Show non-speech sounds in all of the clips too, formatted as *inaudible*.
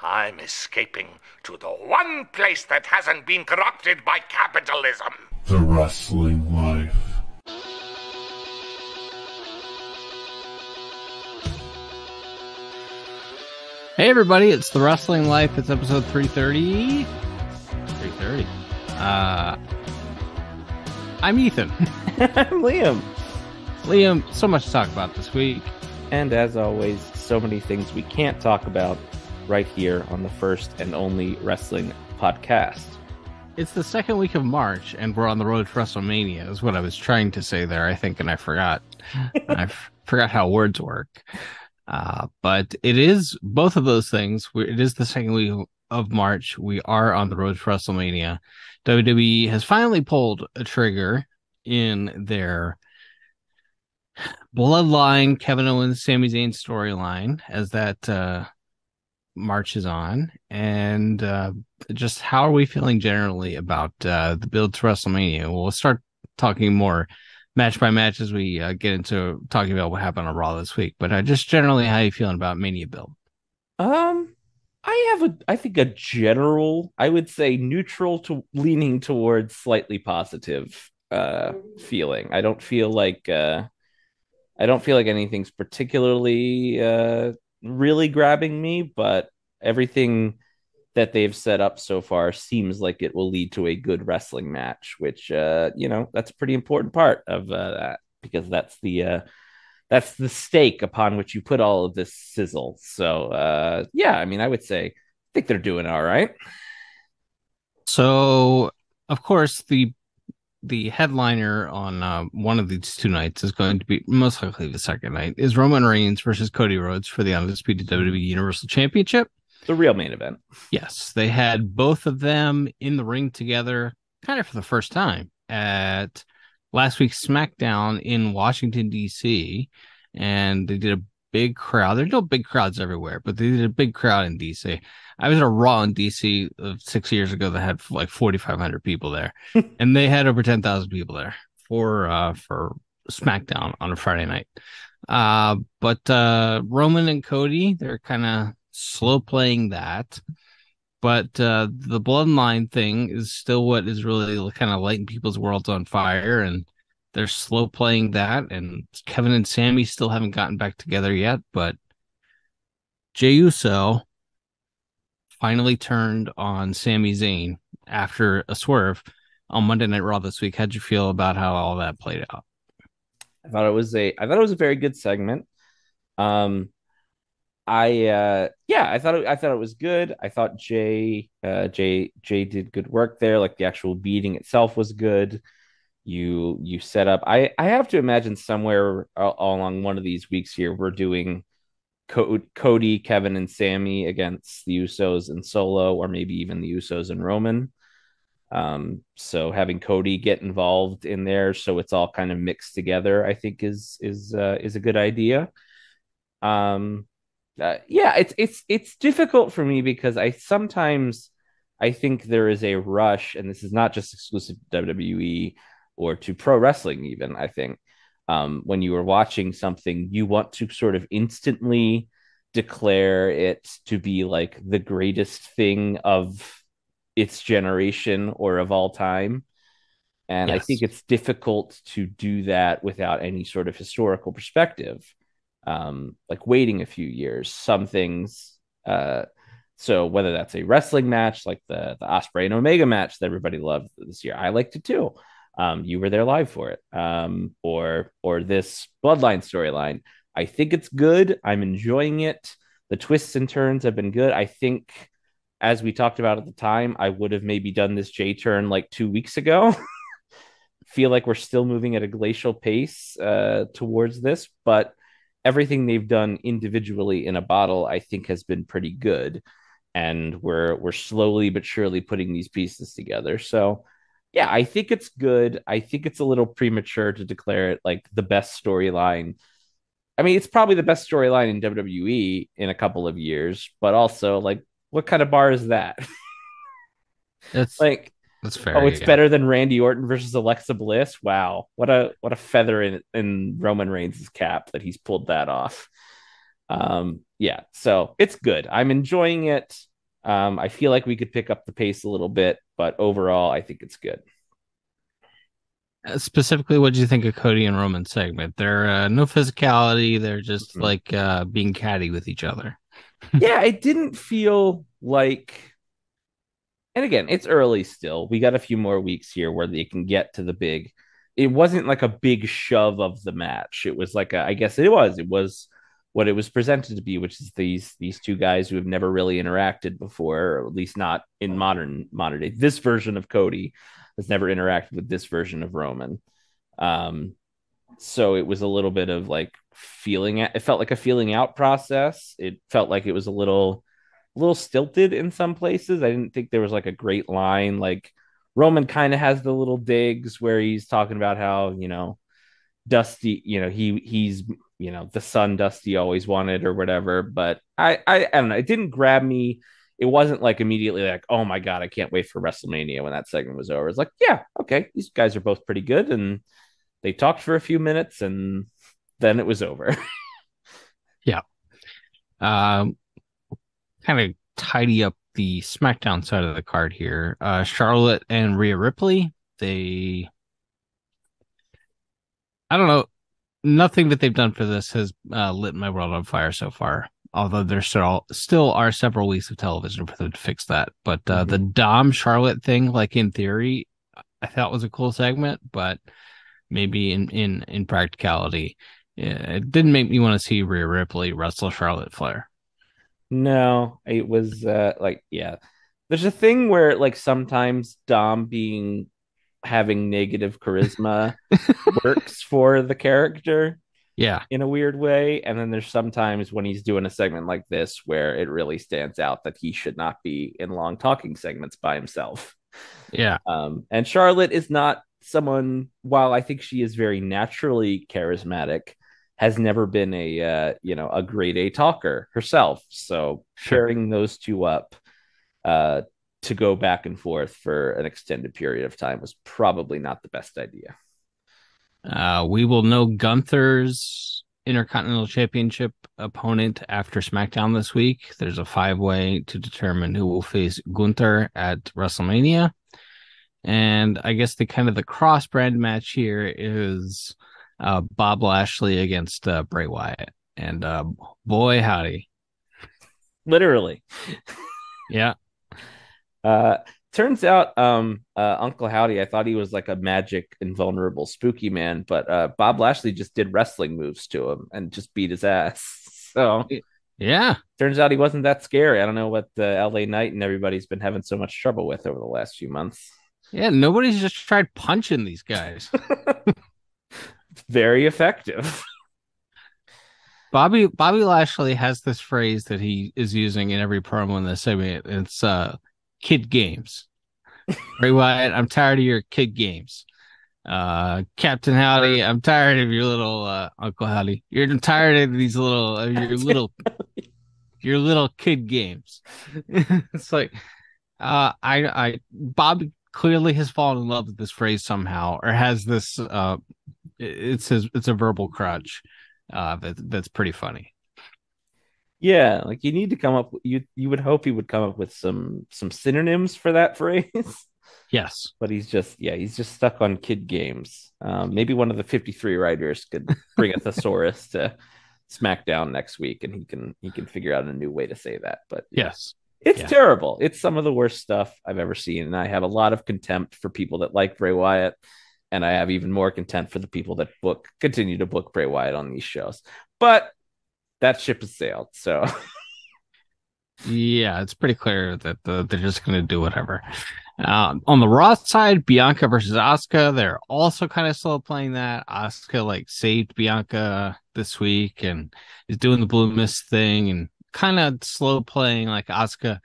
I'm escaping to the one place that hasn't been corrupted by capitalism. The Wrestling Life. Hey everybody, it's The Wrestling Life. It's episode 330. 330. Uh, I'm Ethan. *laughs* I'm Liam. Liam, so much to talk about this week. And as always, so many things we can't talk about right here on the first and only wrestling podcast. It's the second week of March, and we're on the road to WrestleMania, is what I was trying to say there, I think, and I forgot. *laughs* I f- forgot how words work. Uh, but it is both of those things. It is the second week of March. We are on the road to WrestleMania. WWE has finally pulled a trigger in their bloodline Kevin Owens, Sami Zayn storyline as that uh, marches on. And uh, just how are we feeling generally about uh, the build to WrestleMania? Well, start talking more match by match as we uh, get into talking about what happened on Raw this week. But uh, just generally, how are you feeling about Mania build? Um, I have a, I think a general, I would say neutral to leaning towards slightly positive uh feeling. I don't feel like uh I don't feel like anything's particularly uh really grabbing me, but everything that they've set up so far seems like it will lead to a good wrestling match, which uh, you know, that's a pretty important part of uh, that because that's the uh that's the stake upon which you put all of this sizzle. So uh yeah, I mean, I would say I think they're doing all right. So, of course, the the headliner on uh, one of these two nights is going to be most likely the second night is Roman Reigns versus Cody Rhodes for the undisputed WWE Universal Championship. The real main event. Yes, they had both of them in the ring together, kind of for the first time at last week's SmackDown in Washington D.C. And they did a big crowd. There's no big crowds everywhere, but there's a big crowd in D.C. I was at a Raw in DC six years ago that had like 4,500 people there, *laughs* and they had over 10,000 people there for uh for SmackDown on a Friday night. Uh, but uh, Roman and Cody, they're kind of slow playing that. But uh, the bloodline thing is still what is really kind of lighting people's worlds on fire, and they're slow playing that. And Kevin and Sami still haven't gotten back together yet, but Jey Uso finally turned on Sami Zayn after a swerve on Monday Night Raw this week. How'd you feel about how all that played out? I thought it was a I thought it was a very good segment. Um I uh yeah, I thought it, I thought it was good. I thought Jey uh Jey Jey did good work there. Like the actual beating itself was good. You you set up. I I have to imagine somewhere along one of these weeks here we're doing Cody, Kevin, and Sami against the Usos and Solo, or maybe even the Usos and Roman. Um, so having Cody get involved in there, so it's all kind of mixed together, I think is is uh, is a good idea. Um, uh, yeah, it's it's it's difficult for me because I sometimes I think there is a rush, and this is not just exclusive to WWE or to pro wrestling, even. I think um, when you are watching something, you want to sort of instantly declare it to be like the greatest thing of its generation or of all time. And yes. I think it's difficult to do that without any sort of historical perspective. Um, like waiting a few years, some things. Uh, so whether that's a wrestling match like the the Ospreay and Omega match that everybody loved this year, I liked it too. Um, you were there live for it. Um, or or this Bloodline storyline. I think it's good. I'm enjoying it. The twists and turns have been good. I think, as we talked about at the time, I would have maybe done this Jey turn like two weeks ago. *laughs* Feel like we're still moving at a glacial pace uh, towards this, but everything they've done individually in a bottle, I think, has been pretty good. And we're we're slowly but surely putting these pieces together. So yeah, I think it's good. I think it's a little premature to declare it like the best storyline. I mean, it's probably the best storyline in WWE in a couple of years, but also like what kind of bar is that? *laughs* It's like that's fair. Oh, it's yeah. better than Randy Orton versus Alexa Bliss. Wow, what a what a feather in in Roman Reigns' cap that he's pulled that off. Um, yeah, so it's good. I'm enjoying it. Um, I feel like we could pick up the pace a little bit, but overall, I think it's good. Uh, Specifically, what do you think of Cody and Roman segment? They're uh, no physicality. They're just Mhm. like uh, being catty with each other. *laughs* yeah, it didn't feel like. And again, it's early still. We got a few more weeks here where they can get to the big. It wasn't like a big shove of the match. It was like a, I guess it was. It was what it was presented to be, which is these these two guys who have never really interacted before, or at least not in modern modern day. This version of Cody has never interacted with this version of Roman. Um, so it was a little bit of like feeling it felt like a feeling out process it felt like it was a little a little stilted in some places i didn't think there was like a great line like roman kind of has the little digs where he's talking about how you know dusty you know he he's you know the son dusty always wanted or whatever but i i, I don't know it didn't grab me it wasn't like immediately like oh my god i can't wait for wrestlemania when that segment was over it's like yeah okay these guys are both pretty good and they talked for a few minutes and then it was over. *laughs* Yeah. Um, kind of tidy up the SmackDown side of the card here. Uh, Charlotte and Rhea Ripley. They, I don't know, nothing that they've done for this has uh, lit my world on fire so far. Although there still still are several weeks of television for them to fix that. But uh, Mhm. the Dom Charlotte thing, like in theory, I thought was a cool segment, but maybe in in in practicality, yeah, it didn't make me want to see Rhea Ripley wrestle Charlotte Flair. No, it was uh like yeah. There's a thing where like sometimes Dom being having negative charisma *laughs* works for the character Yeah, in a weird way, and then there's sometimes when he's doing a segment like this where it really stands out that he should not be in long talking segments by himself. yeah, Um, and Charlotte is not someone, while I think she is very naturally charismatic, has never been a uh, you know a grade A talker herself. So Sure. pairing those two up uh, to go back and forth for an extended period of time was probably not the best idea. Uh, we will know Gunther's Intercontinental Championship opponent after SmackDown this week. There's a five way to determine who will face Gunther at WrestleMania. And I guess the kind of the cross brand match here is uh, Bob Lashley against uh, Bray Wyatt. And uh, boy, howdy. Literally. Yeah. Uh, turns out, um, uh, Uncle Howdy, I thought he was like a magic, invulnerable, spooky man, but uh, Bob Lashley just did wrestling moves to him and just beat his ass. *laughs* So Yeah. turns out he wasn't that scary. I don't know what the LA Knight and everybody's been having so much trouble with over the last few months. Yeah. Nobody's just tried punching these guys. *laughs* Very effective. *laughs* Bobby Bobby Lashley has this phrase that he is using in every promo in this segment. It's uh kid games. Bray Wyatt, I'm tired of your kid games. Uh Captain Howdy, I'm tired of your little uh Uncle Howdy. You're tired of these little of your little your little kid games. *laughs* it's like uh I I Bob clearly has fallen in love with this phrase somehow or has this uh it's his it's a verbal crutch uh that, that's pretty funny yeah, like you need to come up. You you would hope he would come up with some some synonyms for that *laughs* phrase. yes but he's just yeah he's just stuck on kid games um, maybe one of the 53 writers could bring a thesaurus to smackdown next week and he can he can figure out a new way to say that but yes it's yeah. terrible it's some of the worst stuff i've ever seen and i have a lot of contempt for people that like bray wyatt and i have even more contempt for the people that book continue to book bray wyatt on these shows but that ship has sailed so yeah it's pretty clear that the, they're just going to do whatever um, on the raw side bianca versus Asuka, they're also kind of slow playing that Asuka like saved bianca this week and is doing the blue mist thing and kind of slow playing like Asuka.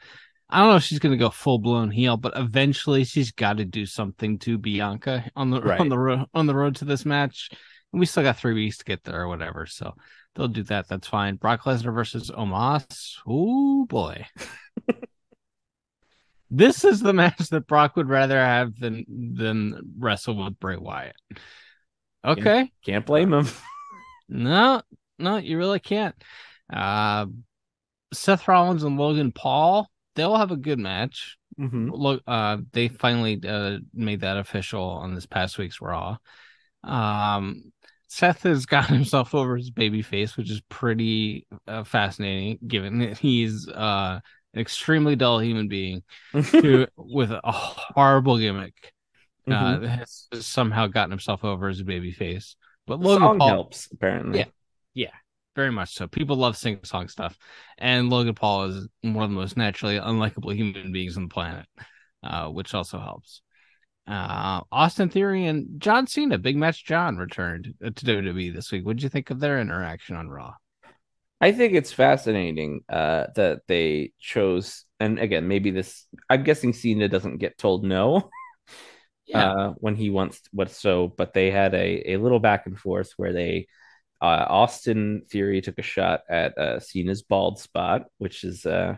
I don't know if she's going to go full blown heel, but eventually she's got to do something to Bianca on the *laughs* Right. on the road on the road to this match. And we still got three weeks to get there or whatever, so they'll do that. That's fine. Brock Lesnar versus Omos. Oh boy, *laughs* this is the match that Brock would rather have than than wrestle with Bray Wyatt. Okay, can't blame him *laughs* no, no, you really can't. Uh, Seth Rollins and Logan Paul, they'll have a good match. Mhm. Look, uh, they finally uh, made that official on this past week's Raw. Um, Seth has gotten *laughs* himself over his baby face, which is pretty uh, fascinating, given that he's uh, an extremely dull human being who, *laughs* with a horrible gimmick, uh, Mhm. has somehow gotten himself over a baby face. But The Logan Paul, helps apparently. Yeah. yeah, very much so. People love sing song stuff, and Logan Paul is one of the most naturally unlikable human beings on the planet, uh, which also helps. Uh, Austin Theory and John Cena, big match. John returned to WWE this week. What did you think of their interaction on Raw? I think it's fascinating uh, that they chose, and again, maybe this. I'm guessing Cena doesn't get told no *laughs* uh, when he wants what so, but they had a a little back and forth where they uh, Austin Theory took a shot at uh, Cena's bald spot, which is uh,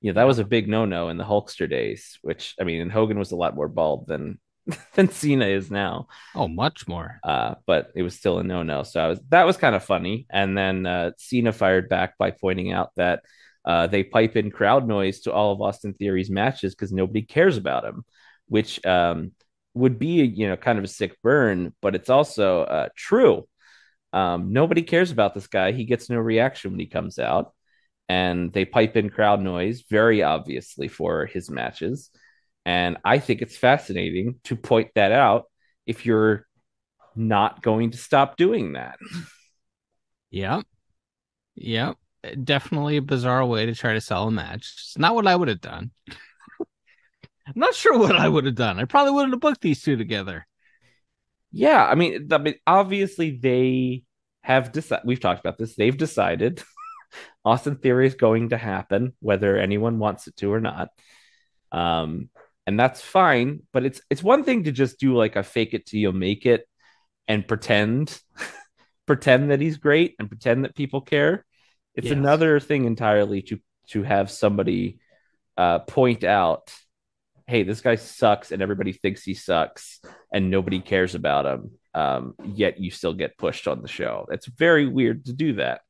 you know that was a big no no in the Hulkster days. Which I mean, and Hogan was a lot more bald than *laughs* than Cena is now. oh, much more. uh, but it was still a no no. So I was that was kind of funny. And then uh, Cena fired back by pointing out that uh, they pipe in crowd noise to all of Austin Theory's matches because nobody cares about him, which um, would be you know kind of a sick burn, but it's also uh, true. Um, nobody cares about this guy. He gets no reaction when he comes out, and they pipe in crowd noise very obviously for his matches. And I think it's fascinating to point that out if you're not going to stop doing that. Yep. Yep. Definitely a bizarre way to try to sell a match. It's not what I would have done. I'm *laughs* not sure what I would have done. I probably wouldn't have booked these two together. Yeah, I mean, I mean, obviously they have decided. We've talked about this. They've decided Austin Theory is going to happen, whether anyone wants it to or not. Um, and that's fine. But it's it's one thing to just do like a fake it till you make it and pretend *laughs* pretend that he's great and pretend that people care. It's Yes. another thing entirely to to have somebody uh, point out, hey, this guy sucks, and everybody thinks he sucks, and nobody cares about him. Um, yet you still get pushed on the show. It's very weird to do that.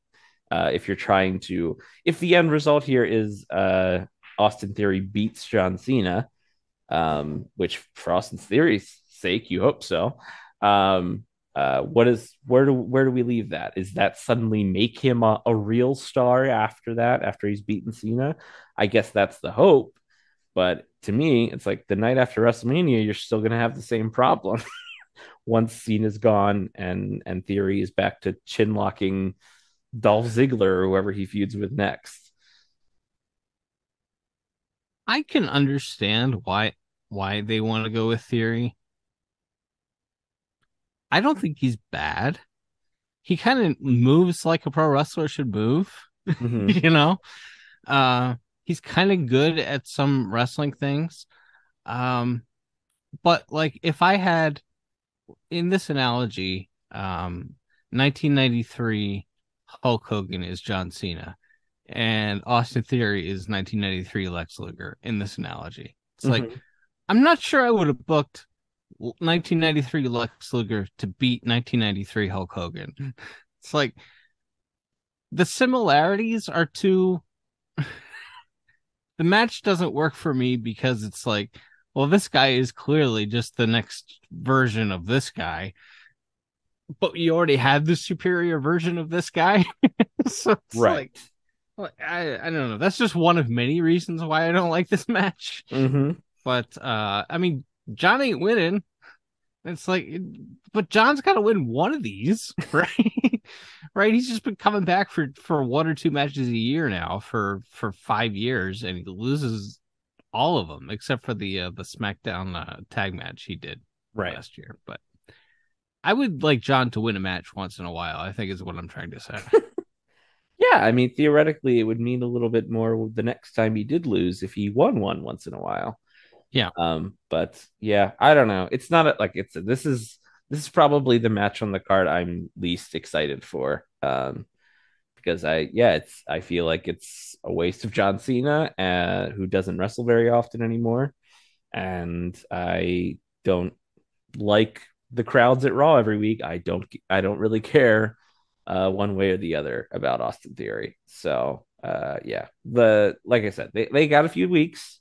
Uh, if you're trying to, if the end result here is uh, Austin Theory beats John Cena, um, which for Austin Theory's sake, you hope so. Um, uh, what is where do where do we leave that? Is that suddenly make him a, a real star after that? After he's beaten Cena, I guess that's the hope. But to me, it's like the night after WrestleMania, you're still gonna have the same problem. *laughs* Once Cena's gone and and Theory is back to chin locking Dolph Ziggler or whoever he feuds with next. I can understand why why they want to go with Theory. I don't think he's bad. He kind of moves like a pro wrestler should move, Mhm. *laughs* you know. Uh he's kind of good at some wrestling things. Um but like if I had in this analogy, um 1993 Hulk Hogan is John Cena and Austin Theory is 1993 Lex Luger in this analogy. It's like Mhm. I'm not sure I would have booked 1993 Lex Luger to beat 1993 Hulk Hogan. *laughs* It's like the similarities are too. *laughs* the match doesn't work for me because it's like, well, this guy is clearly just the next version of this guy, but you already had the superior version of this guy. *laughs* so it's right. like, well, I, I don't know. That's just one of many reasons why I don't *laughs* like this match. Mhm. But uh I mean, John ain't winning. It's like, but John's got to win one of these, *laughs* right? right? He's just been coming back for for one or two matches a year now for for five years, and he loses all of them except for the uh, the SmackDown uh, tag match he did Right. last year. But I would like John to win a match once in a while. I think is what I'm trying to say. *laughs* Yeah, I mean, theoretically, it would mean a little bit more the next time he did lose if he won one once in a while. Yeah. Um, but yeah, I don't know. It's not a, like it's this is this is probably the match on the card I'm least excited for. Um, because I yeah, it's I feel like it's a waste of John Cena, uh, who doesn't wrestle very often anymore, and I don't like the crowds at Raw every week. I don't I don't really care uh, one way or the other about Austin Theory. So uh, yeah, the like I said, they they got a few weeks,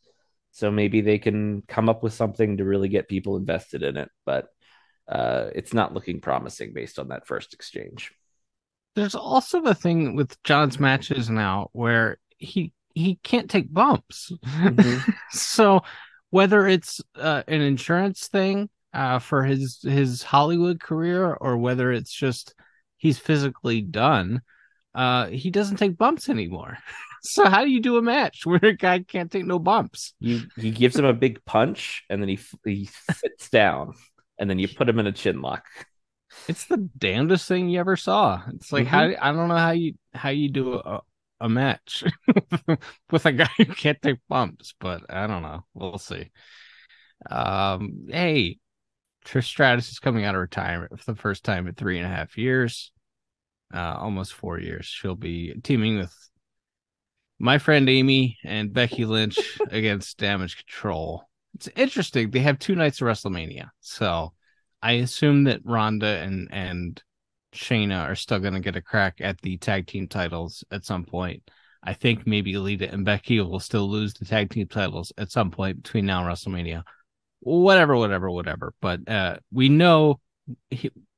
so maybe they can come up with something to really get people invested in it. But uh, it's not looking promising based on that first exchange. There's also the thing with John's matches now where he he can't take bumps. Mhm. *laughs* so whether it's uh, an insurance thing uh, for his his Hollywood career or whether it's just he's physically done, uh, he doesn't take bumps anymore. *laughs* so how do you do a match where a guy can't take no bumps? You he gives him a big punch and then he he sits down and then you put him in a chin lock. It's the damnedest thing you ever saw. It's like how I don't know how you how you do a, a match *laughs* with a guy who can't take bumps, but I don't know. We'll see. Um, hey, Trish Stratus is coming out of retirement for the first time in three and a half years, uh, almost four years. She'll be teaming with my friend Amy and Becky Lynch *laughs* against Damage Control. It's interesting. They have two nights of WrestleMania, so I assume that Ronda and and Shayna are still going to get a crack at the tag team titles at some point. I think maybe Lita and Becky will still lose the tag team titles at some point between now and WrestleMania. Whatever, whatever, whatever. But uh, we know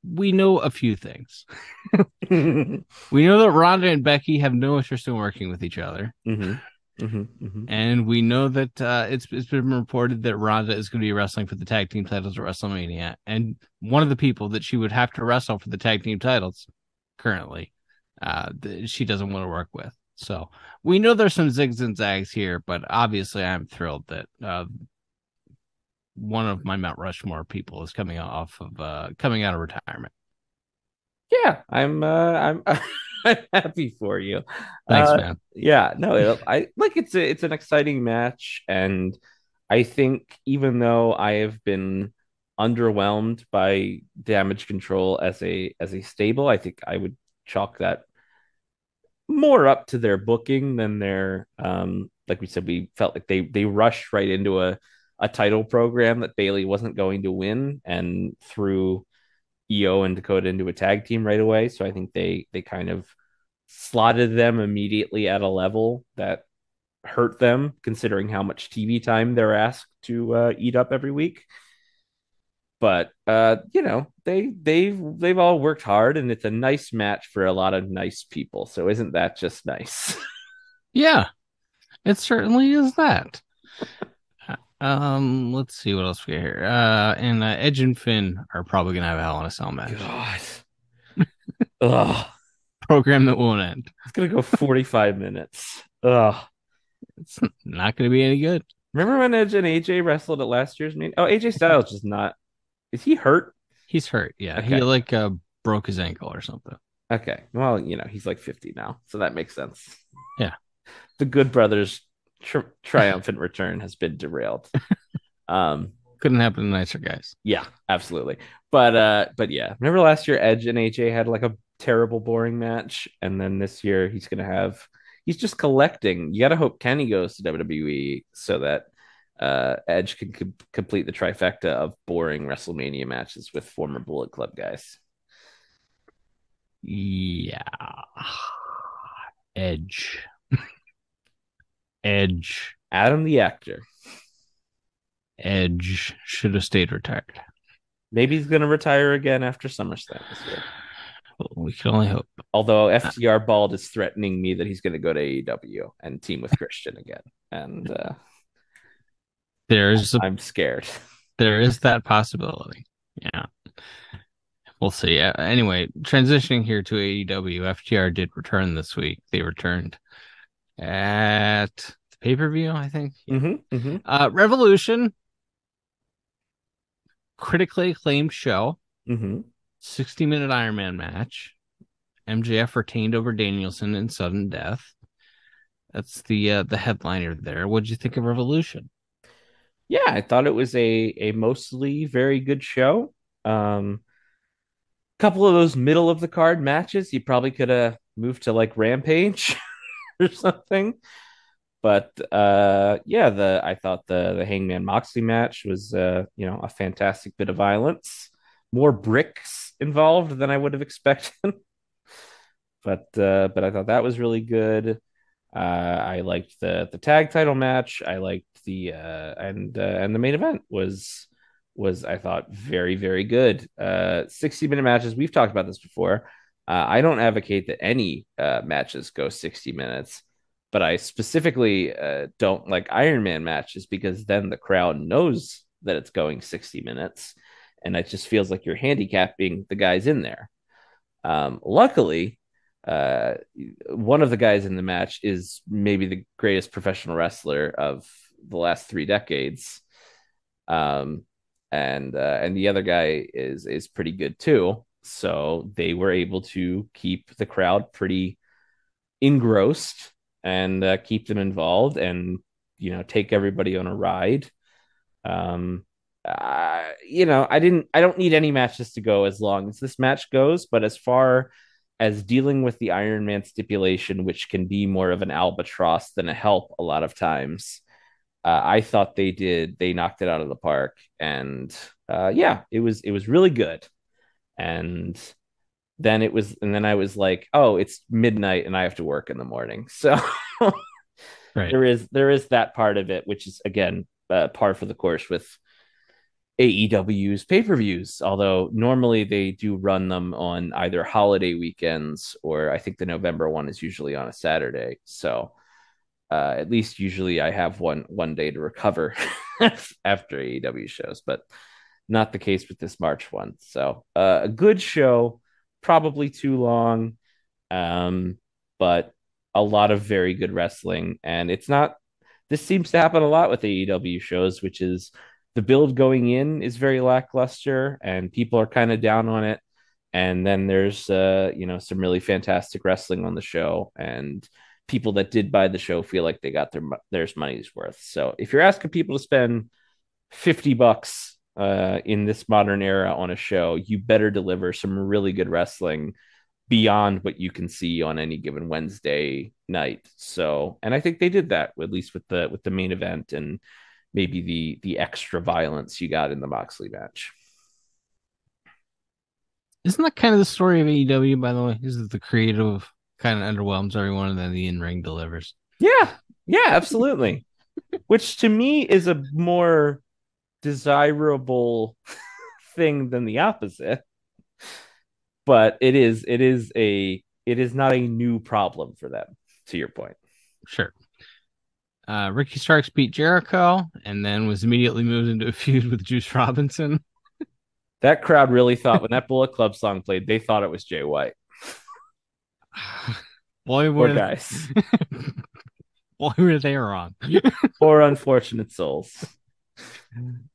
we know a few things. *laughs* We know that Ronda and Becky have no interest in working with each other, mhm, mhm. and we know that uh, it's it's been reported that Ronda is going to be wrestling for the tag team titles at WrestleMania, and one of the people that she would have to wrestle for the tag team titles currently, uh, she doesn't want to work with. So we know there's some zigs and zags here, but obviously I'm thrilled that uh, one of my Mount Rushmore people is coming off of uh, coming out of retirement. Yeah, I'm uh, I'm *laughs* I'm happy for you. Thanks, Uh, man. Yeah, no, I like it's a, it's an exciting match, and I think even though I have been underwhelmed by Damage Control as a as a stable, I think I would chalk that more up to their booking than their um like we said we felt like they they rushed right into a a title program that Bayley wasn't going to win and threw IYO and Dakota into a tag team right away. So I think they they kind of slotted them immediately at a level that hurt them, considering how much TV time they're asked to uh, eat up every week. But uh, you know, they they've they've all worked hard, and it's a nice match for a lot of nice people. So isn't that just nice? *laughs* Yeah, it certainly is that. Um, let's see what else we got here. Uh, and uh, Edge and Finn are probably gonna have a Hell in a Cell match God. *laughs* Ugh. program that won't end. It's gonna go 45 minutes. Ugh. It's not gonna be any good. Remember when Edge and AJ wrestled at last year's meeting? Oh, AJ Styles just not. Is he hurt? He's hurt. Yeah, Okay. he like uh broke his ankle or something. Okay. Well, you know, he's like 50 now, so that makes sense. Yeah. The Good Brothers tri- triumphant return has been derailed. *laughs* um, Couldn't happen to nicer guys. yeah, absolutely. But uh, but yeah, remember last year Edge and AJ had like a terrible, boring match, and then this year he's gonna have he's just collecting. You gotta hope Kenny goes to WWE so that uh, Edge can com- complete the trifecta of boring WrestleMania matches with former Bullet Club guys. Yeah. Edge. *laughs* Edge. Adam the actor. Edge should have stayed retired. Maybe he's gonna retire again after SummerSlam this year. We can only hope. Although FTR Bald is threatening me that he's going to go to AEW and team with Christian again, and uh, There's a, I'm scared. there is that possibility. Yeah. We'll see. Uh, anyway, transitioning here to AEW, FTR did return this week. They returned at the pay per view, I think. Mm-hmm, mm-hmm. Uh, Revolution, critically acclaimed show, Mm-hmm. 60 minute Iron Man match. MJF retained over Danielson in sudden death. That's the uh, the headliner there. What'd you think of Revolution? Yeah, I thought it was a a mostly very good show. Um, couple of those middle of the card matches, you probably could have moved to like Rampage *laughs* or *laughs* something. But uh, yeah, the I thought the the Hangman Moxley match was uh, you know a fantastic bit of violence, more bricks involved than I would have *laughs* expected. but uh, but I thought that was really good. Uh, I liked the the tag title match. I liked the uh, and uh, and the main event was was I thought very very good. Uh, sixty minute matches. We've talked about this before. Uh, I don't advocate that any uh, matches go sixty minutes, but I specifically uh, don't like Iron Man matches because then the crowd knows that it's going sixty minutes, and it just feels like you're handicapping the guys in there. Um, luckily, uh, one of the guys in the match is maybe the greatest professional wrestler of the last three decades. Um, and uh, and the other guy is is pretty good too. So they were able to keep the crowd pretty engrossed and uh, keep them involved, and you know take everybody on a ride. Um, uh, you know, I didn't, I don't need any matches to go as long as this match goes, but as far as dealing with the Iron Man stipulation, which can be more of an albatross than a help a lot of times, uh, I thought they did. They knocked it out of the park, and uh, yeah, it was it was really good. And then it was, and then I was like, oh, it's midnight, and I have to work in the morning. *laughs* So Right. there is there is that part of it, which is again uh, par for the course with AEW's pay per views. Although normally they do run them on either holiday weekends or I think the November one is usually on a Saturday. So uh, at least usually I have one one day to recover *laughs* after AEW shows, but not the case with this March one. So uh, a good show, probably too long, um, but a lot of very good wrestling. And it's not. This seems to happen a lot with AEW shows, which is the build going in is very lackluster, and people are kind of down on it. And then there's uh, you know some really fantastic wrestling on the show, and people that did buy the show feel like they got their their money's worth. So if you're asking people to spend 50 bucks uh, in this modern era on a show, you better deliver some really good wrestling beyond what you can see on any given Wednesday night. So, and I think they did that at least with the with the main event and maybe the the extra violence you got in the Moxley match. Isn't that kind of the story of AEW, by the way? Is that the creative kind of underwhelms everyone and then the in ring delivers? Yeah, yeah, absolutely. *laughs* Which to me is a more desirable thing than the opposite. But it is it is a it is not a new problem for them, to your point. Sure. Uh, Ricky Starks beat Jericho and then was immediately moved into a feud with Juice Robinson. That crowd really thought when that Bullet Club song played, they thought it was Jay White. *sighs* Boy, were guys. *laughs* boy, were they wrong. *laughs* Poor unfortunate souls.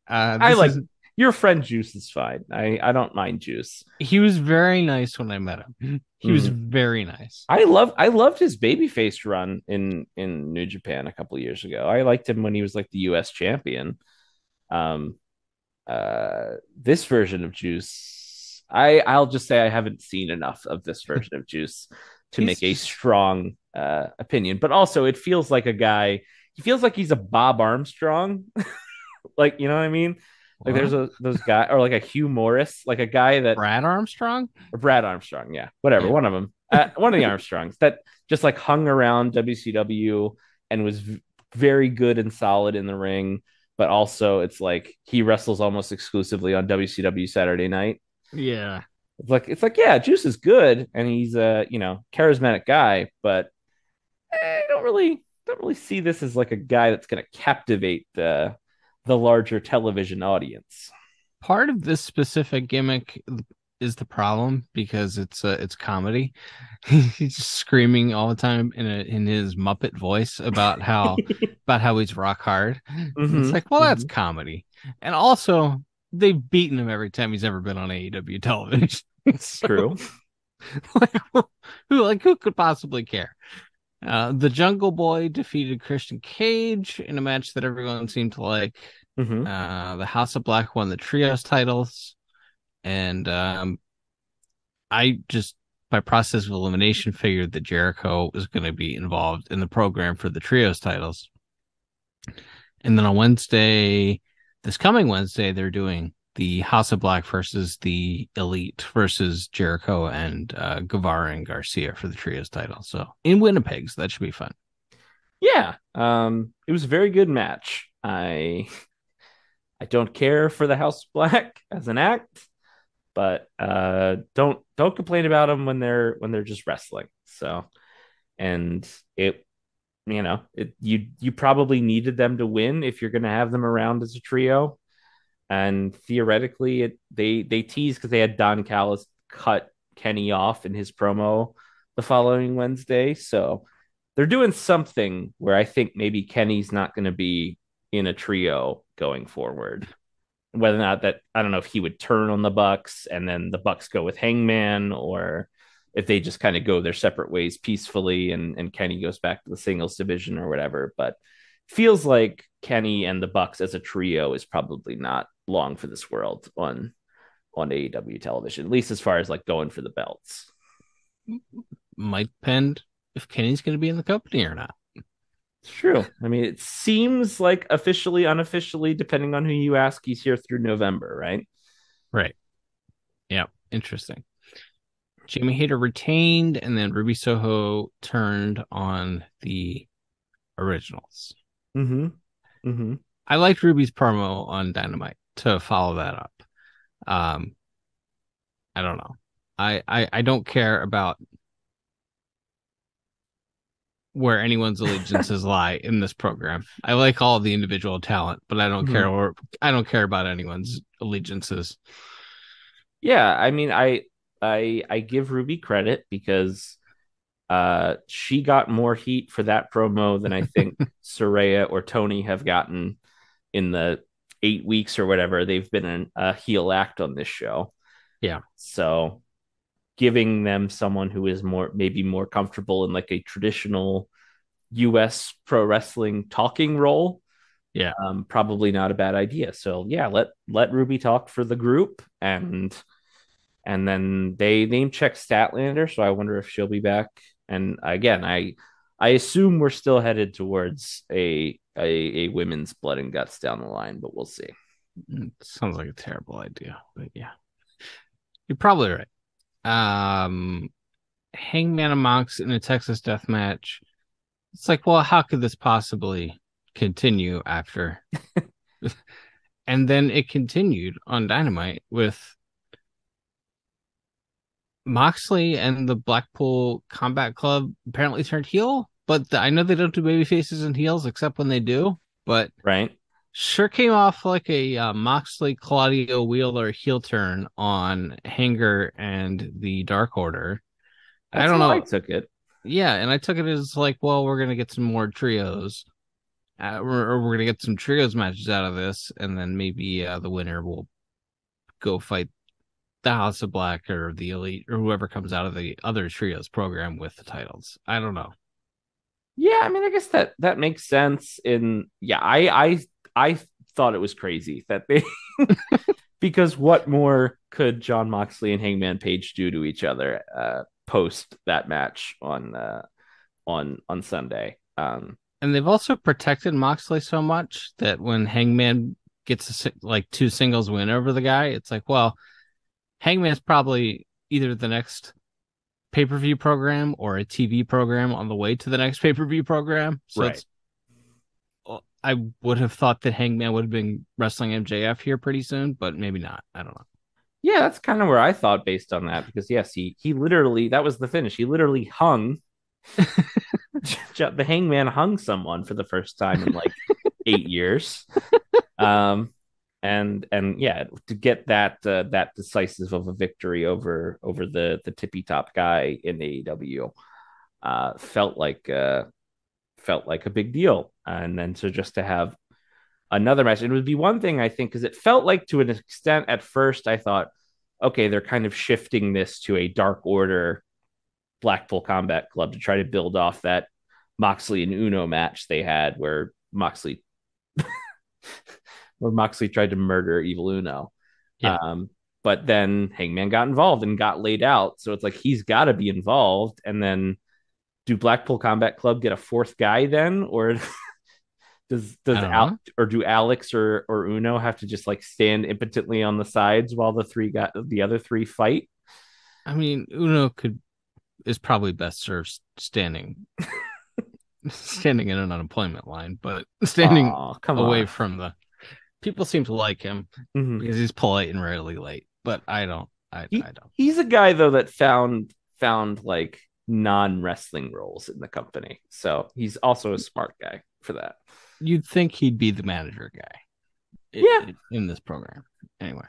Uh, I like is- your friend Juice is fine. I, I don't mind Juice. he was very nice when I met him. He was Mhm. very nice. I love I loved his babyface run in in New Japan a couple years ago. I liked him when he was like the US champion. Um uh this version of Juice I I'll just say I haven't seen enough of this *laughs* version of Juice to He's make a strong uh opinion. But also it feels like a guy he feels like he's a Bob Armstrong. *laughs* like you know what I mean? Like there's a those guy or like a Hugh Morrus, like a guy that Brad Armstrong. or Brad Armstrong, yeah, whatever, Yeah. one of them, uh, one of the Armstrongs that just like hung around WCW and was v- very good and solid in the ring, but also it's like he wrestles almost exclusively on WCW Saturday Night. Yeah. It's like it's like yeah, Juice is good and he's a you know charismatic guy, but I don't really don't really see this as like a guy that's going to captivate the the larger television audience. Part of this specific gimmick is the problem because it's uh, it's comedy. *laughs* he's screaming all the time in a in his Muppet voice about how *laughs* about how he's rock hard. Mhm, It's like, well, that's comedy, and also they've beaten him every time he's ever been on AEW television. So, *laughs* True. like, who like who could possibly care? Uh, the Jungle Boy defeated Christian Cage in a match that everyone seemed to like. Mhm. Uh, the House of Black won the trios titles, and um, I just by process of elimination figured that Jericho was going to be involved in the program for the trios titles. And then on Wednesday, this coming Wednesday, they're doing the House of Black versus the Elite versus Jericho and uh, Guevara and Garcia for the trios title. So in Winnipeg, so that should be fun. Yeah, um, it was a very good match. I I don't care for the House of Black *laughs* as an act, but uh, don't don't complain about them when they're when they're just wrestling. So, and it you know it, you you probably needed them to win if you're going to have them around as a trio and theoretically it they they teased because they had don callis cut kenny off in his promo the following wednesday so they're doing something where i think maybe kenny's not going to be in a trio going forward whether or not that i don't know if he would turn on the bucks and then the bucks go with hangman or if they just kind of go their separate ways peacefully and, and Kenny goes back to the singles division or whatever. But feels like Kenny and the Bucks as a trio is probably not long for this world on on AEW television, at least as far as like going for the belts. Might depend if Kenny's going to be in the company or not. It's true. I mean, it seems like officially, unofficially, depending on who you ask, he's here through November, right? Right. Yeah. Interesting. Jamie Hayter retained, and then Ruby Soho turned on the originals. Mm-hmm. Mm-hmm. I liked Ruby's promo on Dynamite to follow that up. Um, I don't know. I, I I don't care about where anyone's allegiances *laughs* lie in this program. I like all the individual talent, but I don't mm-hmm. care or I don't care about anyone's allegiances. Yeah, I mean, I I I give Ruby credit because uh she got more heat for that promo than I think *laughs* Saraya or Toni have gotten in the eight weeks or whatever they've been in a heel act on this show. Yeah. So giving them someone who is more maybe more comfortable in like a traditional US pro wrestling talking role. Yeah. Um, probably not a bad idea. So yeah, let let Ruby talk for the group and and then they name check Statlander, so I wonder if she'll be back. And again, I I assume we're still headed towards a a, a women's blood and guts down the line, but we'll see. Mm, sounds like a terrible idea, but yeah, you're probably right. Um, Hangman and Mox in a Texas death match. It's like, well, how could this possibly continue after? *laughs* *laughs* and then it continued on Dynamite with Moxley and the Blackpool Combat Club apparently turned heel, but the, I know they don't do baby faces and heels except when they do. But right, sure came off like a uh, Moxley Claudio Wheeler heel turn on Hanger and the Dark Order. That's I don't know. I took it. Yeah, and I took it as like, well, we're gonna get some more trios, uh, or we're gonna get some trios matches out of this, and then maybe uh, the winner will go fight the House of Black or the Elite or whoever comes out of the other trios program with the titles. I don't know. Yeah, I mean, I guess that that makes sense. In yeah, I I I thought it was crazy that they *laughs* because what more could Jon Moxley and Hangman Page do to each other uh, post that match on uh, on on Sunday? Um, and they've also protected Moxley so much that when Hangman gets a, like two singles win over the guy, it's like, well, Hangman's probably either the next pay per view program or a TV program on the way to the next pay per view program. So right. I would have thought that Hangman would have been wrestling MJF here pretty soon, but maybe not. I don't know. Yeah, that's kind of where I thought based on that because yes, he he literally that was the finish. He literally hung *laughs* *laughs* the Hangman hung someone for the first time in like eight years. *laughs* Um, and and yeah, to get that uh, that decisive of a victory over over the the tippy top guy in AEW uh, felt like uh, felt like a big deal. And then so just to have another match, it would be one thing I think because it felt like to an extent at first I thought, okay, they're kind of shifting this to a Dark Order Blackpool Combat Club to try to build off that Moxley and Uno match they had where Moxley *laughs* where Moxley tried to murder Evil Uno. Yeah. Um, but then Hangman got involved and got laid out. So it's like he's got to be involved. And then do Blackpool Combat Club get a fourth guy then? Or *laughs* Does does Al or do Alex or or Uno have to just like stand impotently on the sides while the three got the other three fight? I mean, Uno could is probably best served standing, *laughs* standing in an unemployment line, but standing Aw, come away on. from the people seem to like him Mhm. because he's polite and rarely late. But I don't. I, He- I don't. He's a guy though that found found like non wrestling roles in the company, so he's also a smart guy for that. You'd think he'd be the manager guy. i- Yeah. In this program, anyway.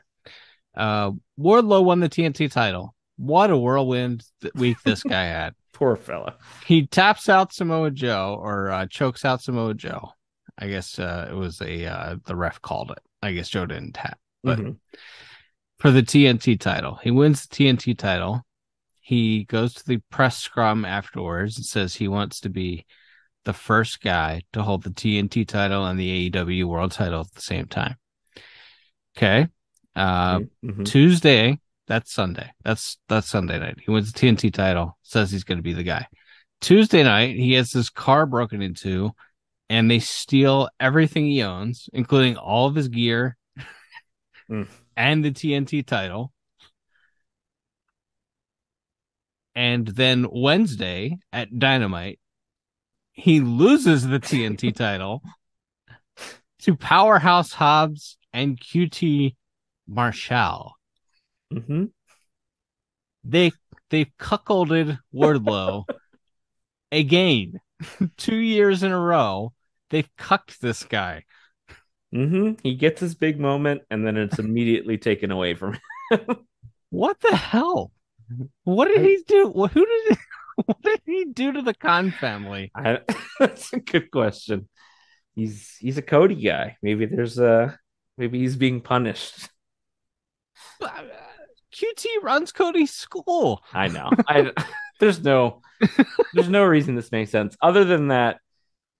Uh, Wardlow won the TNT title. What a whirlwind week this guy had. *laughs* Poor fella. he taps out Samoa Joe or uh, chokes out Samoa Joe. I guess uh, it was a uh, the ref called it. I guess Joe didn't tap But- Mhm. for the TNT title. He wins the TNT title. He goes to the press scrum afterwards and says he wants to be the first guy to hold the TNT title and the AEW World title at the same time. Okay. Uh, Mhm. Tuesday, that's Sunday. That's that's Sunday night. He wins the TNT title, says he's going to be the guy. Tuesday night, he has his car broken into, and they steal everything he owns, including all of his gear *laughs* Mm. and the TNT title. And then Wednesday at Dynamite, he loses the TNT *laughs* title to Powerhouse Hobbs and QT Marshall Mhm. they they've cuckolded Wardlow *laughs* again. Two years in a row, they've cucked this guy. Mhm. He gets his big moment, and then it's immediately taken away from him. What the hell? What did he do? Who did *laughs* what did he do to the Khan family? I, *laughs* that's a good question. He's he's a Cody guy. Maybe there's a maybe he's being punished. Uh, QT runs Cody's school. I know. I *laughs* there's no there's no reason this makes sense other than that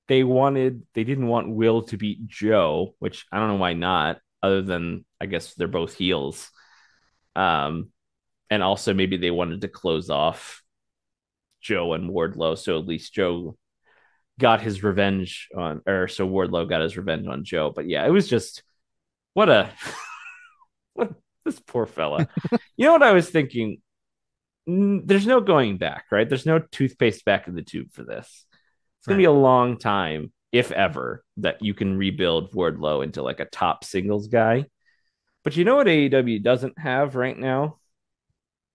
they wanted they didn't want Will to beat Joe, which I don't know why not. Other than I guess they're both heels. Um, and also maybe they wanted to close off Joe and Wardlow, so at least Joe got his revenge on, or so Wardlow got his revenge on Joe. But yeah, it was just what a *laughs* what this poor fella. *laughs* you know what I was thinking? There's no going back, right? There's no toothpaste back in the tube for this. It's gonna be a long time, if ever, that you can rebuild Wardlow into like a top singles guy. But you know what AEW doesn't have right now?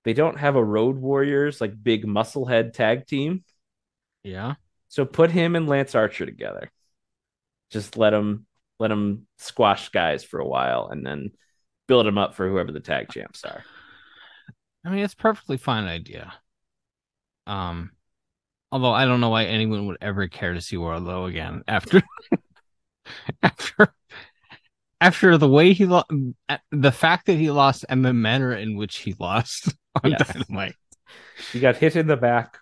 They don't have a Road Warriors like big musclehead tag team. Yeah. So put him and Lance Archer together. Just let him let him squash guys for a while and then build him up for whoever the tag champs are. I mean, it's a perfectly fine idea. Um, although I don't know why anyone would ever care to see Wardlow again after *laughs* after after the way he lost, the fact that he lost, and the manner in which he lost *laughs* on Yes. Dynamite. He got hit in the back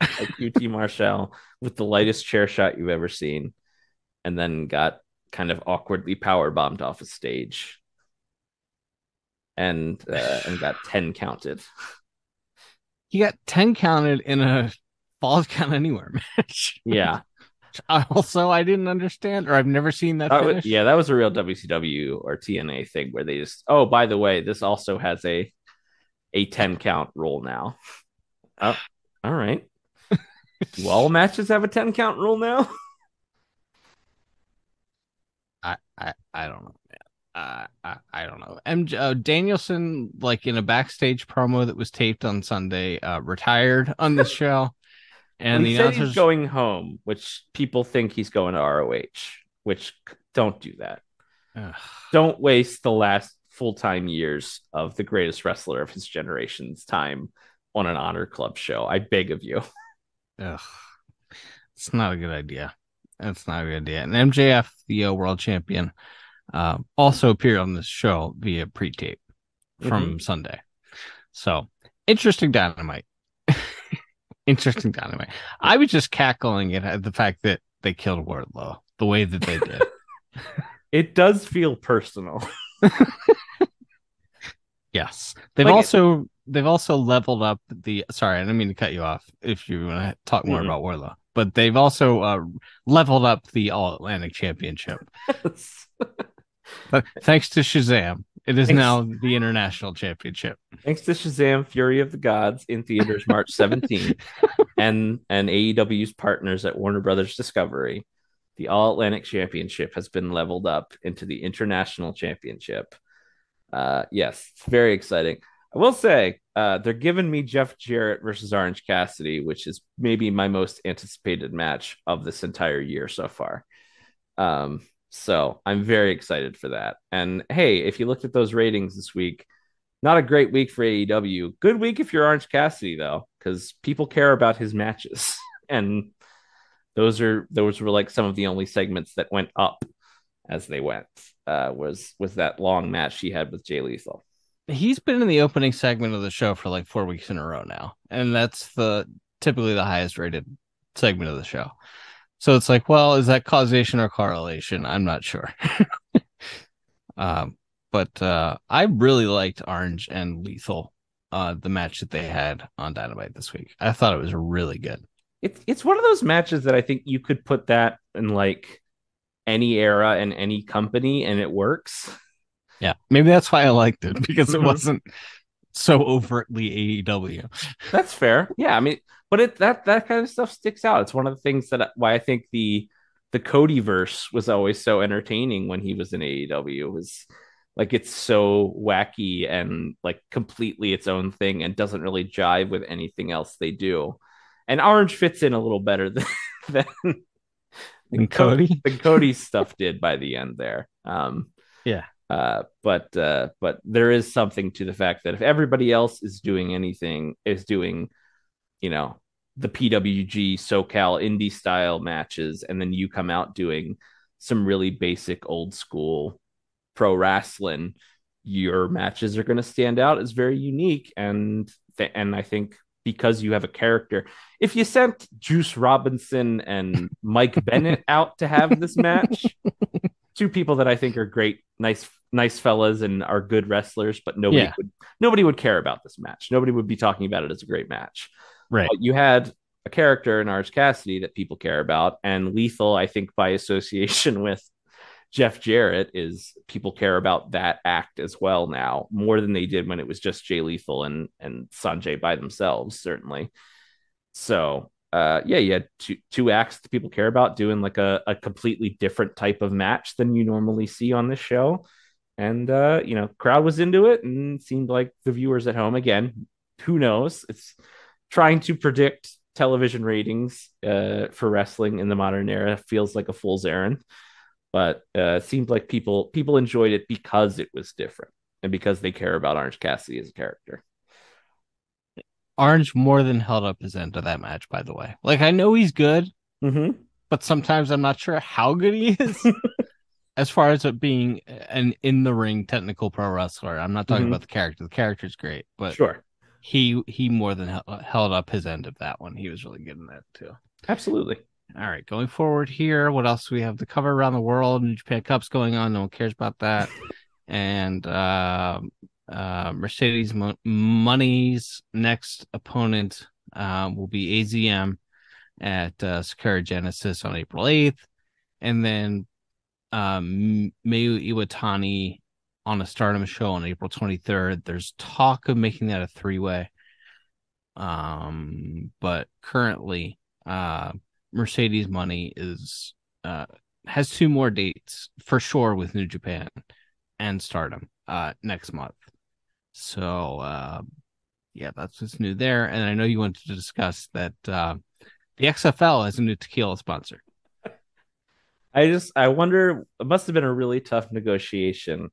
like QT Marshall with the lightest chair shot you've ever seen, and then got kind of awkwardly power bombed off a stage, and uh, and got ten counted. He got ten counted in a falls count anywhere *laughs* match. Yeah, also I didn't understand, or I've never seen that. That wa- finish. yeah, that was a real WCW or TNA thing where they just. Oh, by the way, this also has a a ten count rule now. Oh, all right. *laughs* Do all matches have a ten count rule now? *laughs* I, I, I don't know, man. Uh, I, I don't know. MJ uh, Danielson, like in a backstage promo that was taped on Sunday, uh, retired on this show, and he the said he's going home, which people think he's going to ROH. Which don't do that. Ugh. Don't waste the last full time years of the greatest wrestler of his generation's time on an honor club show. I beg of you. *laughs* Ugh. It's not a good idea. That's not a good idea. And MJF, the uh, world champion, uh, also appeared on this show via pre-tape from Sunday. So interesting dynamite. Interesting dynamite. I was just cackling at the fact that they killed Wardlow the way that they did. *laughs* It does feel personal. *laughs* yes, they've Like- also they've also leveled up the. Sorry, I didn't mean to cut you off. If you want to talk more Mm-mm. about Wardlow, but they've also uh, leveled up the All Atlantic Championship. *laughs* But thanks to Shazam, it is Thanks. now the International Championship. Thanks to Shazam Fury of the Gods in theaters March 17th *laughs* and and AEW's partners at Warner Brothers Discovery, the All Atlantic Championship has been leveled up into the International Championship. Uh, yes, it's very exciting. I will say uh, they're giving me Jeff Jarrett versus Orange Cassidy, which is maybe my most anticipated match of this entire year so far. Um, so I'm very excited for that. And hey, if you looked at those ratings this week, not a great week for AEW. Good week if you're Orange Cassidy though, because people care about his matches, *laughs* and those are those were like some of the only segments that went up as they went. Uh, was was that long match he had with Jay Lethal? He's been in the opening segment of the show for like four weeks in a row now, and that's the typically the highest rated segment of the show. So it's like, well, is that causation or correlation? I'm not sure. *laughs* um, but uh, I really liked Orange and Lethal, uh, the match that they had on Dynamite this week. I thought it was really good. It's it's one of those matches that I think you could put that in like any era and any company, and it works. Yeah, maybe that's why I liked it because it *laughs* wasn't so overtly AEW. That's fair. Yeah, I mean, but it that that kind of stuff sticks out. It's one of the things that why I think the the Cody verse was always so entertaining when he was in AEW. It was like it's so wacky and like completely its own thing and doesn't really jive with anything else they do. And Orange fits in a little better *laughs* than than, And Cody, than Cody's stuff did by the end there. Um, Yeah. Uh, but uh, but there is something to the fact that if everybody else is doing anything, is doing, you know, the PWG SoCal indie style matches, and then you come out doing some really basic old school pro wrestling, your matches are going to stand out as very unique. And th- and I think because you have a character, if you sent Juice Robinson and *laughs* Mike Bennett out to have this match, *laughs* two people that I think are great, nice, nice fellas and are good wrestlers, but nobody Yeah. would nobody would care about this match. Nobody would be talking about it as a great match. Right? But you had a character in Orange Cassidy that people care about, and Lethal, I think, by *laughs* association with Jeff Jarrett, is people care about that act as well now more than they did when it was just Jay Lethal and and Sonjay by themselves, certainly. So uh yeah, you had two two acts that people care about doing like a, a completely different type of match than you normally see on this show. And uh, you know, crowd was into it and seemed like the viewers at home again, who knows? It's trying to predict television ratings uh, for wrestling in the modern era feels like a fool's errand but uh, it seemed like people people enjoyed it because it was different and because they care about orange cassidy as a character Orange more than held up his end of that match. By the way, like I know he's good, mm-hmm. but sometimes I'm not sure how good he is. *laughs* as far as it being an in the ring technical pro wrestler, I'm not talking Mhm. about the character. The character's great, but sure he he more than hel- held up his end of that one. He was really good in that too. absolutely All right, going forward here, what else do we have to cover around the world? New Japan Cup's going on. No one cares about that. *laughs* and uh, uh, Mercedes Mo- Moné's next opponent uh, will be AZM at uh, Sakura Genesis on April 8th. And then um, Mayu Iwatani on a Stardom show on April 23rd. There's talk of making that a three way. Um, but currently, uh, Mercedes Moné is uh has two more dates for sure with New Japan and Stardom uh next month. So uh yeah, that's what's new there. And I know you wanted to discuss that uh the XFL has a new tequila sponsor. *laughs* i just i wonder it must have been a really tough negotiation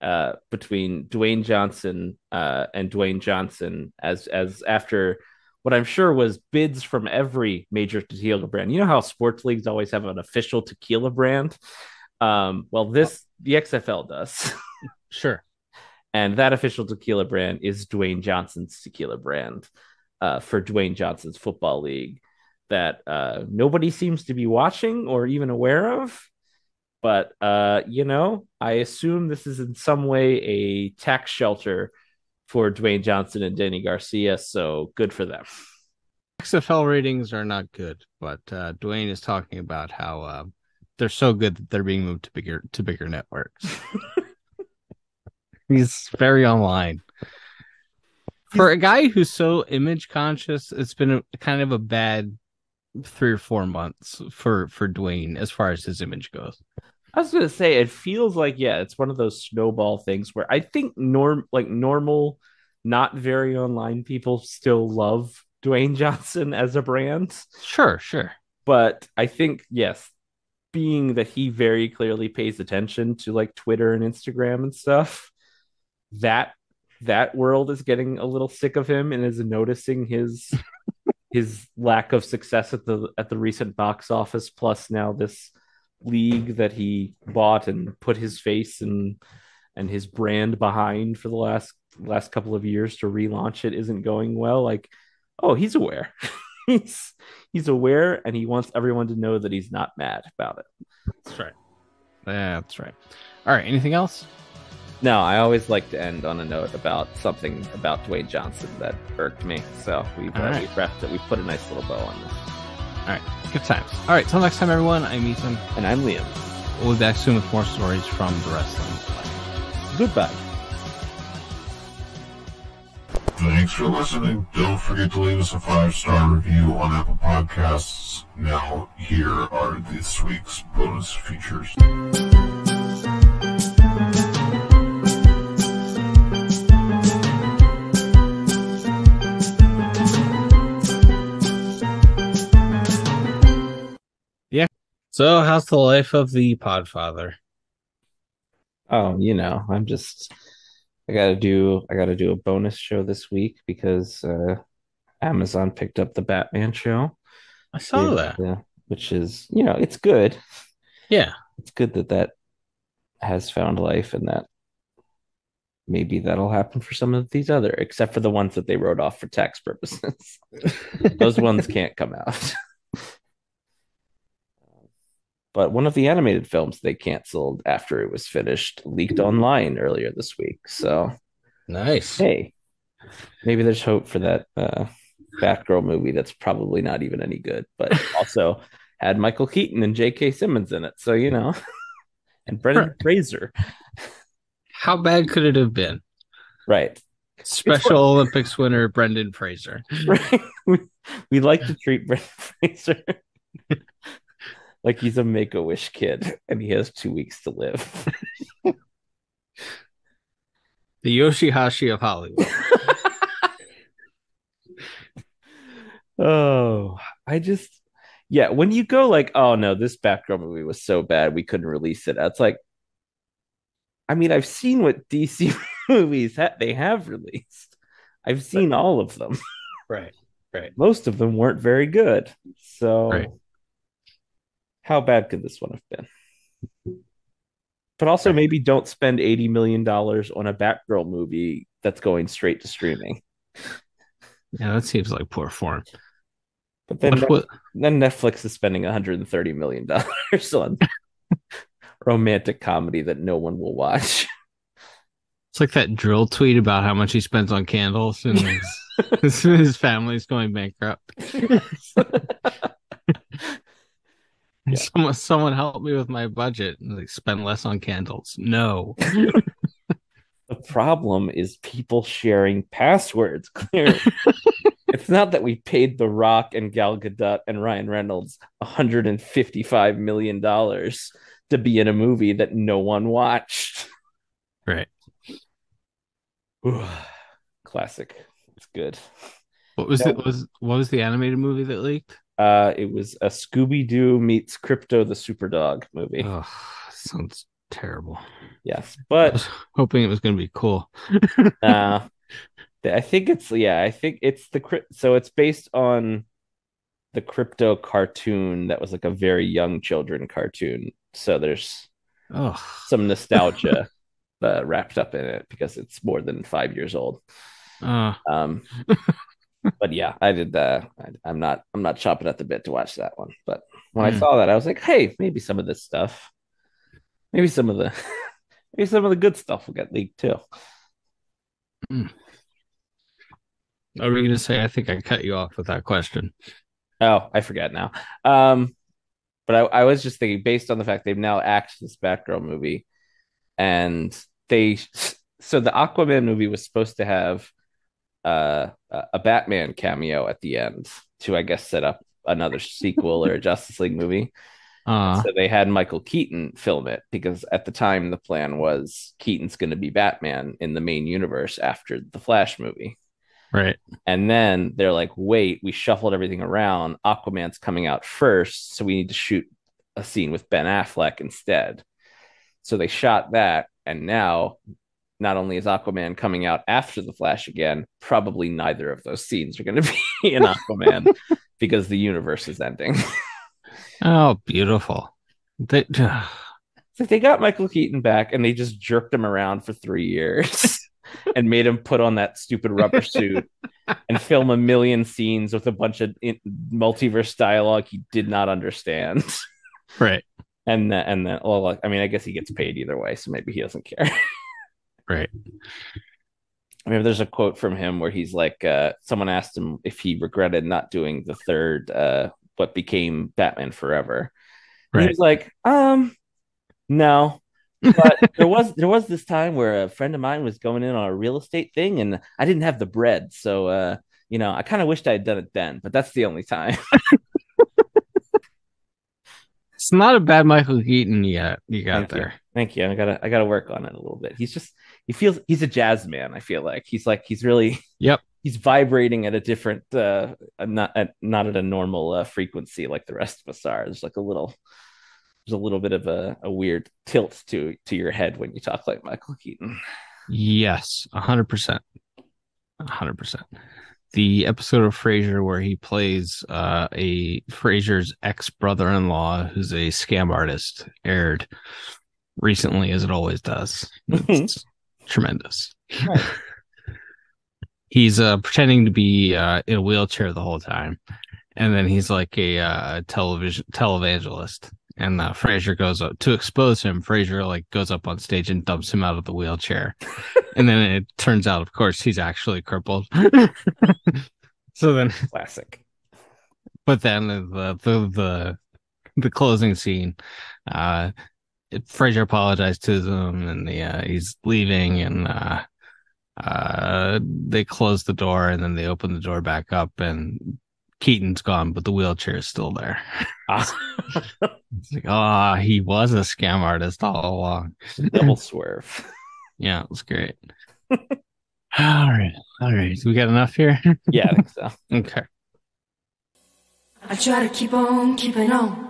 uh, between Dwayne Johnson uh, and Dwayne Johnson as as after what I'm sure was bids from every major tequila brand. You know how sports leagues always have an official tequila brand. Um, well, this the XFL does, *laughs* Sure. and that official tequila brand is Dwayne Johnson's tequila brand uh, for Dwayne Johnson's football league that uh, nobody seems to be watching or even aware of. But uh, you know, I assume this is in some way a tax shelter for Dwayne Johnson and Dany Garcia. So good for them. XFL ratings are not good, but uh, Dwayne is talking about how uh, they're so good that they're being moved to bigger to bigger networks. *laughs* He's very online. For a guy who's so image conscious, it's been a, kind of a bad three or four months for for Dwayne as far as his image goes. I was gonna say it feels like yeah, it's one of those snowball things where I think norm like normal, not very online people still love Dwayne *laughs* Johnson as a brand. Sure, sure. But I think yes, being that he very clearly pays attention to like Twitter and Instagram and stuff, that that world is getting a little sick of him and is noticing his *laughs* his lack of success at the at the recent box office plus now this league that he bought and put his face and and his brand behind for the last last couple of years to relaunch it isn't going well like oh he's aware. *laughs* He's he's aware and he wants everyone to know that he's not mad about it. That's right. That's right. All right anything else? No i always like to end on a note about something about dwayne johnson that irked me. So we've, uh, right. we've wrapped it we've put a nice little bow on this all right. Good times. All right. Till next time, everyone. I'm Ethan. And I'm Liam. We'll be back soon with more stories from the wrestling. Goodbye. Thanks for listening. Don't forget to leave us a five star review on Apple Podcasts. Now, here are this week's bonus features. So, how's the life of the Podfather? Oh, you know, I'm just I gotta do I gotta do a bonus show this week because uh Amazon picked up the Batman show. I saw that. Yeah, which is, you know, it's good. Yeah. It's good that that has found life and that maybe that'll happen for some of these other, except for the ones that they wrote off for tax purposes. *laughs* Those ones can't come out. *laughs* But one of the animated films they canceled after it was finished leaked online earlier this week. So nice. Hey, maybe there's hope for that uh, Batgirl movie that's probably not even any good, but also *laughs* had Michael Keaton and J.K. Simmons in it. So, you know, *laughs* and Brendan Fraser. How bad could it have been? Right. Special Olympics winner Brendan Fraser. *laughs* Right. We, we like to treat Brendan Fraser like he's a make a wish kid *laughs* and he has two weeks to live. *laughs* the Yoshihashi of Hollywood. *laughs* oh, I just, yeah, when you go like, oh no, this Batgirl movie was so bad we couldn't release it. That's like, I mean, I've seen what DC movies ha- they have released. I've seen all of them. Right. Right. Most of them weren't very good. So right how bad could this one have been? But also, maybe don't spend eighty million dollars on a Batgirl movie that's going straight to streaming. Yeah, that seems like poor form. But then, what, then Netflix is spending 130 million dollars *laughs* on romantic comedy that no one will watch. It's like that dril tweet about how much he spends on candles and his, *laughs* his family's going bankrupt. *laughs* Yeah. *laughs* Someone, someone help me with my budget. and Like, spend less on candles. No. *laughs* the problem is people sharing passwords. *laughs* Clearly, it's not that we paid The Rock and Gal Gadot and Ryan Reynolds 155 million dollars to be in a movie that no one watched. Right. Classic. It's good. What was it? Was what was the animated movie that leaked? Uh, it was a Scooby Doo meets Krypto the Super Dog movie. Oh, sounds terrible. Yes, but *laughs* hoping it was going to be cool. *laughs* uh, *laughs* I think it's yeah. I think it's the so it's based on the Krypto cartoon that was like a very young children cartoon. So there's oh. some nostalgia uh, wrapped up in it because it's more than five years old. Uh. Um, but yeah, I did. Uh, I, am not. I'm not chopping at the bit to watch that one. But when mm. I hmm. saw that, I was like, hey, maybe some of this stuff, maybe some of the, *laughs* maybe some of the good stuff will get leaked too. Mm. What were you going to say? I think I cut you off with that question. Oh, I forget now. Um, but I, I was just thinking, based on the fact they've now axed this Batgirl movie, and they so the Aquaman movie was supposed to have uh, a Batman cameo at the end to, I guess, set up another sequel or a *laughs* Justice League movie. Uh, So they had Michael Keaton film it because at the time the plan was Keaton's going to be Batman in the main universe after the Flash movie. right. And then they're like, wait, we shuffled everything around. Aquaman's coming out first. So we need to shoot a scene with Ben Affleck instead. So they shot that. And now, not only is Aquaman coming out after The Flash again, probably neither of those scenes are going *laughs* to be in Aquaman *laughs* because the universe is ending. Oh, beautiful. They, *sighs* So they got Michael Keaton back and they just jerked him around for three years *laughs* and made him put on that stupid rubber suit and film a million scenes with a bunch of in- multiverse dialogue he did not understand. right. And then, and then, well, I mean, I guess he gets paid either way, so maybe he doesn't care. Right. I mean, there's a quote from him where he's like, uh, someone asked him if he regretted not doing the third, uh, what became Batman Forever. And he was like, um, no. But *laughs* there was there was this time where a friend of mine was going in on a real estate thing and I didn't have the bread. So uh, you know, I kind of wished I had done it then, but that's the only time. *laughs* It's not a bad Michael Keaton yet. You got Thank you. there. Thank you. I gotta I gotta work on it a little bit. He's just he feels he's a jazz man, I feel like. He's like he's really Yep. he's vibrating at a different uh not at not at a normal uh, frequency like the rest of us are. There's like a little there's a little bit of a, a weird tilt to to your head when you talk like Michael Keaton. Yes, a hundred percent, a hundred percent. The episode of Frasier where he plays uh, a Frasier's ex brother-in-law who's a scam artist aired recently, as it always does. It's tremendous. Right. *laughs* he's uh, pretending to be uh, in a wheelchair the whole time, and then he's like a uh, television televangelist. And uh, Frasier goes up to expose him. Frasier like goes up on stage and dumps him out of the wheelchair, *laughs* and then it turns out, of course, he's actually crippled. *laughs* so then, Classic. but then the the the, the closing scene, uh, Frasier apologized to them, and the, uh, he's leaving, and uh, uh, they close the door, and then they open the door back up, and Keaton's gone, but the wheelchair is still there. Ah, *laughs* It's like, ah, he was a scam artist all along. double swerve. *laughs* Yeah, it was great. *laughs* all right, all right. We got enough here. Yeah, I think so. okay. I try to keep on keeping on.